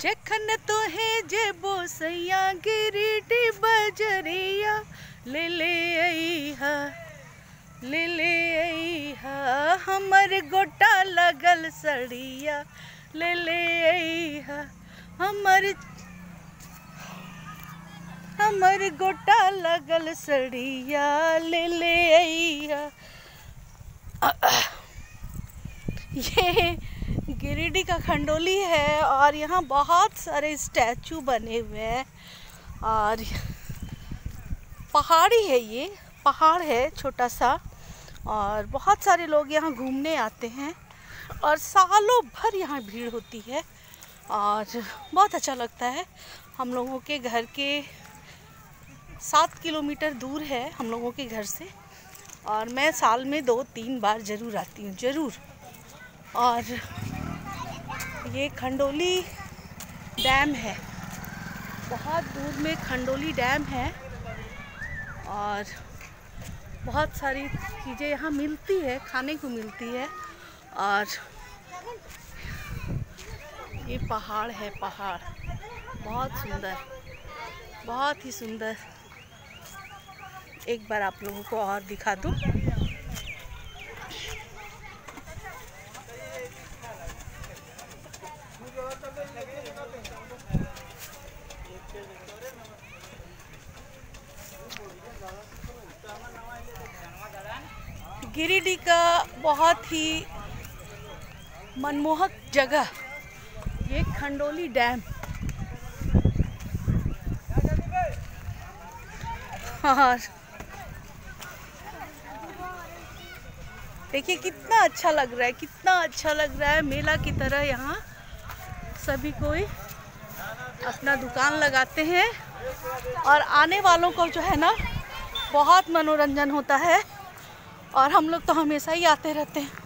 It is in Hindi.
जखन तो है जे बोसैया गिरिडी बजरिया, ले ले अइहा, ले ले अइहा, हमर गोटा लगल सड़िया, ले ले अइहा, हमर हमर गोटा लगल सड़िया, ले ले अइहा। ये गिरिडीह का खंडोली है और यहाँ बहुत सारे स्टैचू बने हुए हैं और पहाड़ी है ये, पहाड़ है छोटा सा और बहुत सारे लोग यहाँ घूमने आते हैं और सालों भर यहाँ भीड़ होती है और बहुत अच्छा लगता है। हम लोगों के घर के सात किलोमीटर दूर है हम लोगों के घर से और मैं साल में दो तीन बार ज़रूर आती हूँ, ज़रूर। और ये खंडोली डैम है। बहुत दूर में खंडोली डैम है और बहुत सारी चीज़ें यहाँ मिलती है, खाने को मिलती है और ये पहाड़ है, पहाड़। बहुत सुंदर, बहुत ही सुंदर। एक बार आप लोगों को और दिखा दूँ। गिरिडीह का बहुत ही मनमोहक जगह, ये खंडोली डैम। और देखिए, कितना अच्छा लग रहा है, कितना अच्छा लग रहा है मेला की तरह यहाँ सभी कोई अपना दुकान लगाते हैं। और आने वालों को जो है ना, बहुत मनोरंजन होता है। और हम लोग तो हमेशा ही आते रहते हैं।